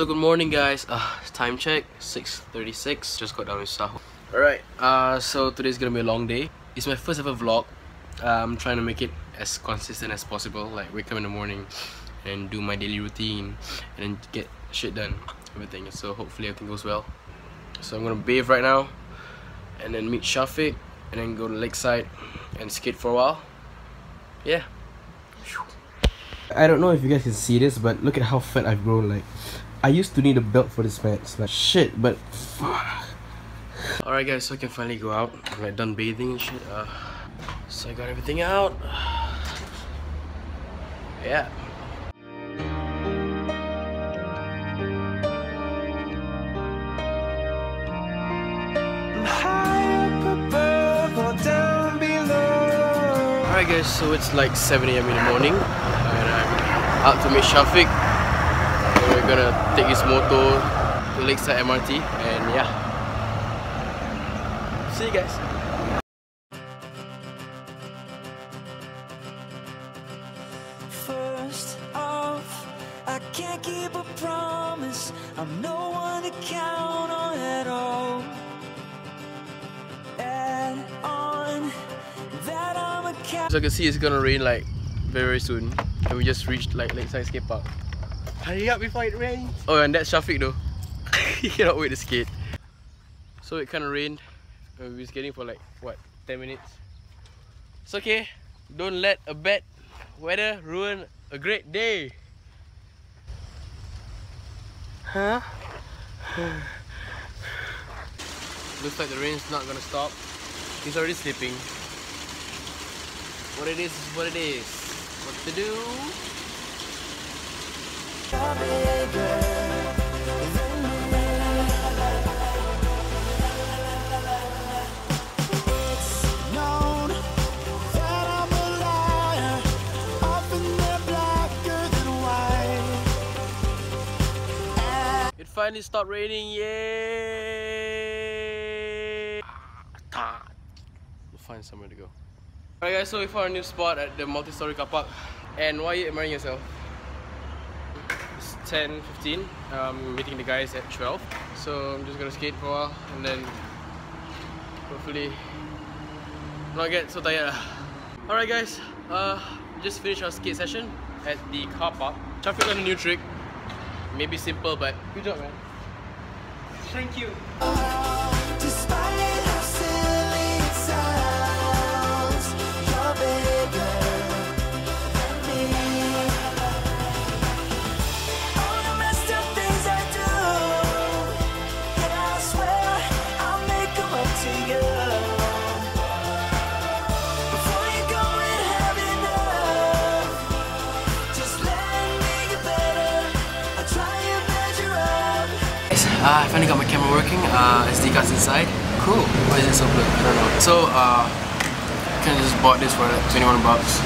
So good morning guys, uh, time check, 6.36, just got down with sahur. Alright, uh, so today's gonna be a long day. It's my first ever vlog. Uh, I'm trying to make it as consistent as possible, like wake up in the morning and do my daily routine and then get shit done, everything. So hopefully everything goes well. So I'm gonna bathe right now and then meet Shafiq and then go to Lakeside and skate for a while. Yeah. I don't know if you guys can see this, but look at how fat I've grown. Like, I used to need a belt for this pants. Like, shit, but fuck. Alright guys, so I can finally go out. I'm like done bathing and shit. Uh, so I got everything out. Yeah. Alright guys, so it's like 7am in the morning and I'm out to meet Shafiq gonna take his motor to Lakeside MRT and yeah. See you guys. First off, I can't keep a promise. I'm no one to count on at all. Add on that I'm a cat. So I can see it's gonna rain like very, very soon and we just reached like Lakeside Skate Park. Hurry up before it rains. Oh and that's Shafiq though. he cannot wait to skate. So it kinda rained. and We've been skating for like what 10 minutes. It's okay. Don't let a bad weather ruin a great day. Huh? Looks like the rain's not gonna stop. He's already sleeping. What it is is what it is. What to do? Finally stopped raining, yay! We'll find somewhere to go. Alright guys, so we found a new spot at the multi-story car park. And why are you admiring yourself? It's 10, 15. Um, meeting the guys at 12. So I'm just gonna skate for a while and then hopefully not get so tired. Alright guys, uh, just finished our skate session at the car park. Shafiq learned a new trick. Maybe simple, but good job, man. Thank you. Uh, I finally got my camera working. Uh, SD card's inside. Cool. Why is it so blue? I don't know. So, uh, kind of just bought this for 21 bucks.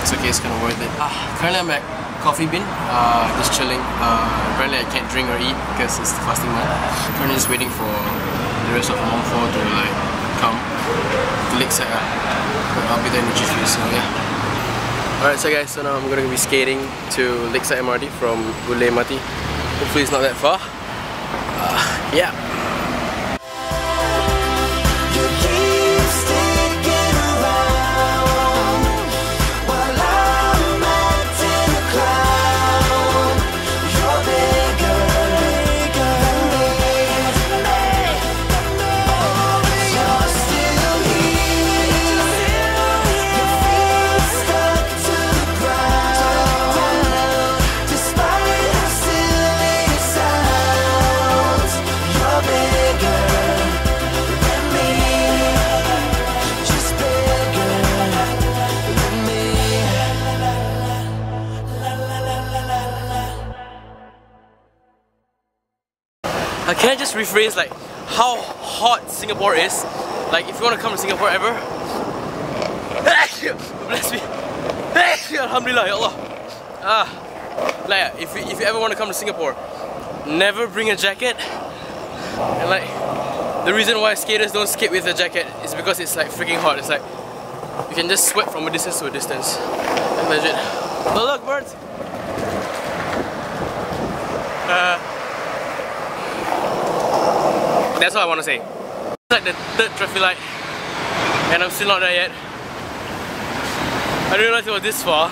It's okay, it's kind of worth it. Uh, currently I'm at Coffee Bean, uh, just chilling. Uh, apparently I can't drink or eat because it's the fasting month. Currently just waiting for the rest of Mom 4 to like come to Lakeside. Uh. But I'll be there in the G3, so yeah. Alright, so guys, so now I'm gonna be skating to Lakeside MRT from Gule Mati. Hopefully it's not that far. Uh, yeah. Uh, can I just rephrase like how hot Singapore is? Like if you want to come to Singapore ever, bless me. Alhamdulillah, Allah. Ah, like if you, if you ever want to come to Singapore, never bring a jacket. And like the reason why skaters don't skate with a jacket is because it's like freaking hot. It's like you can just sweat from a distance to a distance. Imagine. Oh look, birds. Uh, that's all I want to say. It's like the third traffic light, and I'm still not there yet. I didn't realize it was this far.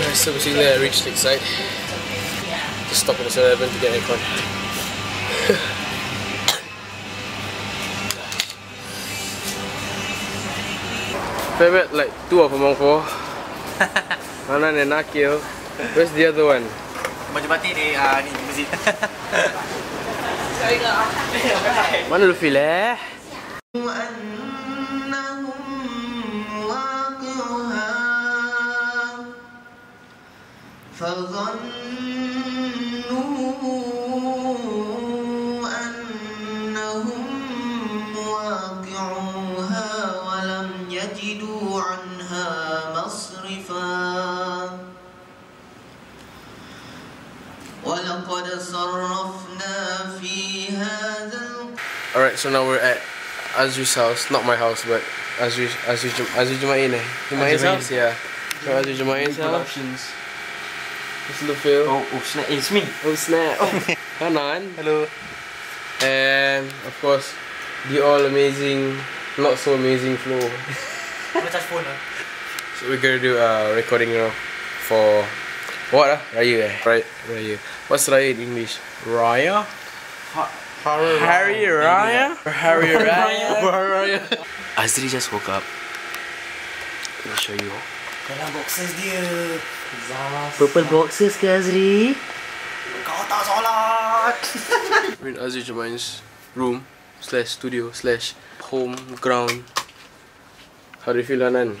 Alright, so basically I reached the Lakeside. Just stop at the 7 to get aircon. Favorite like two of among four. Hanan and Akil. Where's the other one? Baju batik di uh, ni masjid. Mana? أنهم واقعها فظنوا أنهم واقعوها ولم يجدوا عنها مصرفا Alright, so now we're at Azri's house. Not my house, but Azri, Azri, Jum- Azri Jumain eh? Jumain's Jumain. house? Yeah. So Azri Jumain's house. Productions. It's Luffy. Oh, oh, snap. It's me. Oh snap. Hanan. Hello. And of course, the all amazing, not so amazing flow. Macam phone. So we're gonna do a recording now for what ah? Raya eh? Right, Raya. What's Raya in English? Raya? Harry Raya? Harry Raya? Raya. Azri just woke up. Me show you. Dalam boxes dia. Zas. Purple boxes ke Azri? Kau tak solat. We're in Azri Jamain's room slash studio slash home ground. How do you feel Hanan?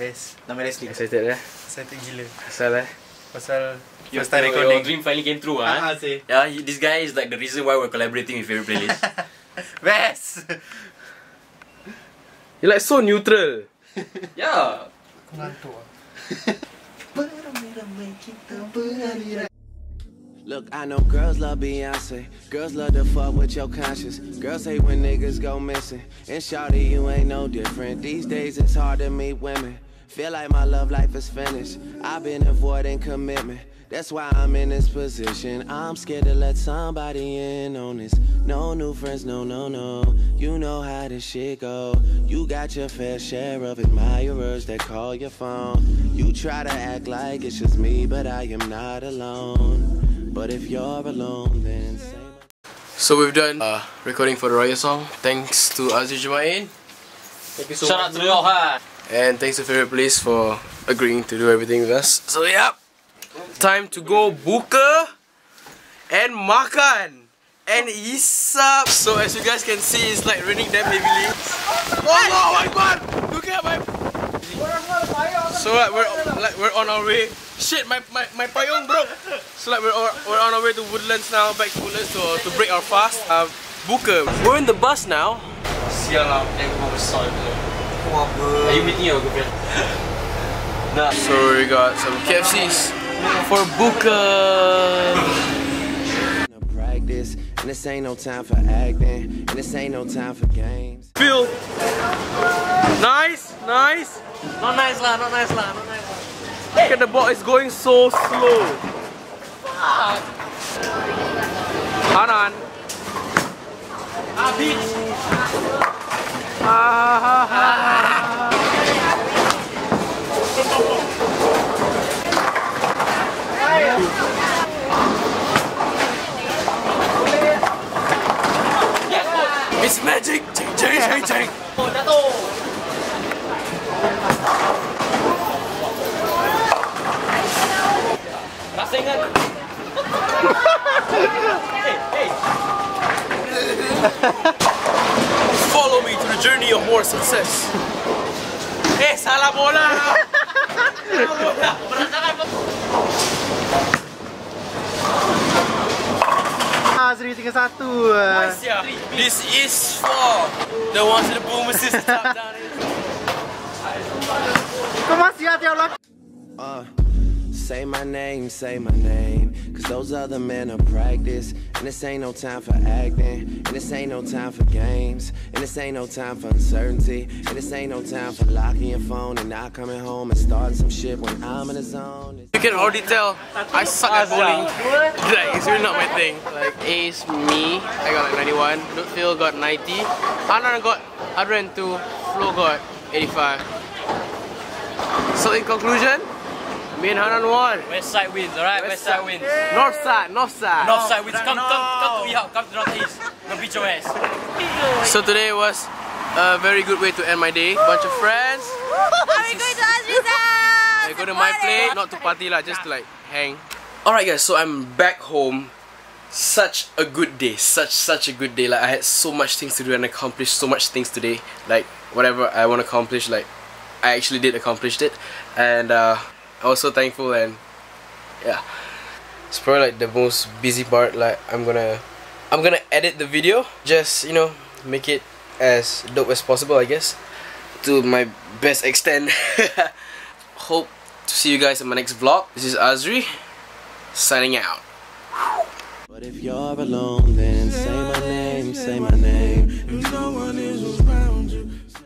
Best. Nama Leslie. Excited eh? Satu gila. Asal eh? Pasal Your, first time your, recording. your dream finally came true, Ah, huh? ah, say. Yeah, he- this guy is like the reason why we're collaborating with favorite playlist. Best. You're like so neutral. yeah. Look, I know girls love Beyonce. Girls love to fuck with your conscience. Girls hate when niggas go missing. And shawty, you ain't no different. These days it's hard to meet women. Feel like my love life is finished. I've been avoiding commitment. That's why I'm in this position. I'm scared to let somebody in on this. No new friends, no, no, no. You know how this shit go. You got your fair share of admirers that call your phone. You try to act like it's just me, but I am not alone. But if you're alone, then say. So we've done uh, recording for the Raya song. Thanks to Azri Jumain. Thank you so Shout out to the huh? And thanks to Favorite Place for agreeing to do everything with us. So yeah, time to go buka and makan and isap. So as you guys can see, it's like raining damn heavily. Oh my god! Look at my. So like we're like we're on our way. Shit, my my my payung broke. So like we're on, we're on our way to Woodlands now, back to Woodlands to to break our fast. Uh, buka. We're in the bus now. Are you meeting your girlfriend? nah. So we got some KFCs for buka. to practice. And this ain't no time for acting. And this ain't no time for games. Feel nice, nice. Not nice lah, not nice lah, not nice lah. Look at the ball, it's going so slow. Hanan. Ah, It's magic, ting ting ting ting. Journey of more success. Eh, salah bola! Azri tinggal satu. ah. This is for the ones in the boom assist top down. Kau masih hati Allah. Say my name, say my name. Cause those other men are practice. And this ain't no time for acting. And this ain't no time for games. And this ain't no time for uncertainty. And this ain't no time for locking your phone and not coming home and starting some shit when I'm in the zone. You can already tell I suck at bowling. like, it's really not my thing. Like, Ace, me, I got like 91. Lutfield got 90. Hanan got 102. Flo got 85. So in conclusion, me and Hanan won. West side wins, alright? West side wins. North side, north side. North side wins. Come, come, come to Ihap, come to Northeast. Come beat your ass. So today was a very good way to end my day. Bunch of friends. Are we going to Azri's house? I go to my place, not to party lah, just to like hang. Alright guys, so I'm back home. Such a good day, such such a good day. Like I had so much things to do and accomplished so much things today. Like whatever I want to accomplish, like I actually did accomplish it. And uh, I was so thankful and yeah. It's probably like the most busy part. Like I'm gonna I'm gonna edit the video, just you know, make it as dope as possible I guess. To my best extent. Hope to see you guys in my next vlog. This is Azri signing out. But if you're alone, then say my name, say my